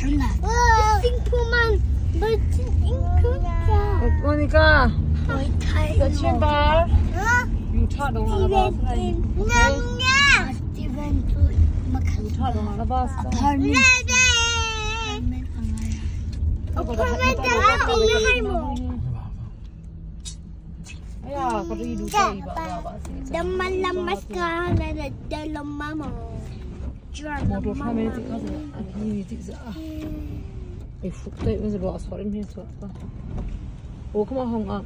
졸라. 싱크만 멀친 잉크야. 그러니까. 너 출발. 용차 너무 알아봤어. 남자. 스티븐 용차 너무 알아봤어. Ya, kalau hidup saya bawa bawa sini. Lemah lemah sekarang ada lemah mau. To tha me ti ka se. Ni ni ti sa. Ai fu tai me se ba so rin me so ba. O kuma hong a.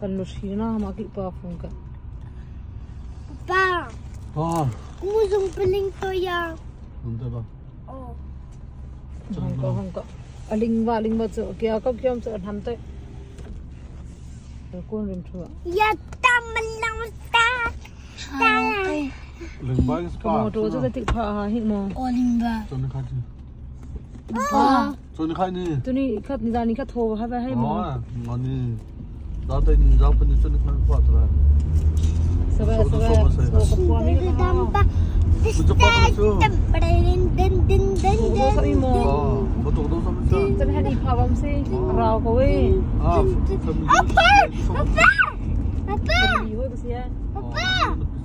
Kan lo shi na ma ki pa phone ka. Pa, À, kumuzong piling to ya. đúng rồi bà. Oh. Hong ka hong ka. Aling wa ling ba so kya ka kyom so tham tai. Ko rim thua. Ya daman lamas ta. Ta. Lần Limba is car. Kamu tu tu ketik pah hit mo. Oh limba. Tuan kat ni. Ah. Tuan kat ni. Tu ni kat ni dah ni kat thov ha ba hai mo. Oh, ngani. Dah tu ni dah pun ni tu ni kan kuat lah. Sebab sebab sebab kuat ni. Limba. Sister, temperin din din din din. Oh, sami mo. Betul tu sami sa. Jadi hari pawam si rau kowe. Ah. Apa? Apa? Apa? Apa?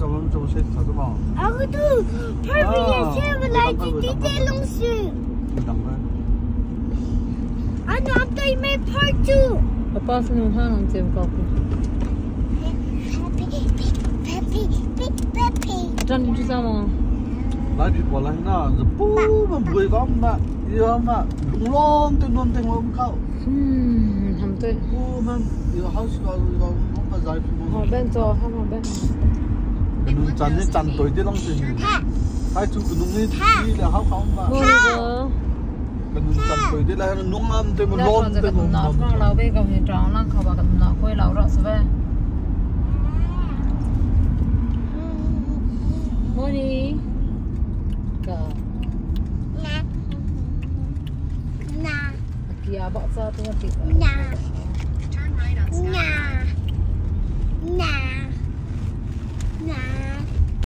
咱们做些啥子嘛？啊，我做表演节目来，弟弟弄戏。你懂吗？俺那阿弟没排到。阿爸是弄啥节目搞的？Happy, happy, 来那，就噗，满布的包满，一包满，隆隆，腾隆腾隆，嗯，他们这。满，一个好西瓜，一个我们在。好，别走，好，别。Nụ chăn ấy chăn tuổi thế lắm thì hai cái nụ ấy đi là hao không mà. Mo go. Cái nó nung âm tên một La lom fa za ka tên một na lom. fa la be ka ni tra na ka ba ka na ko la ra sa ba. Moni. Ka. Nah. Nah. Kia ba sa tu ti. Nah. Nah.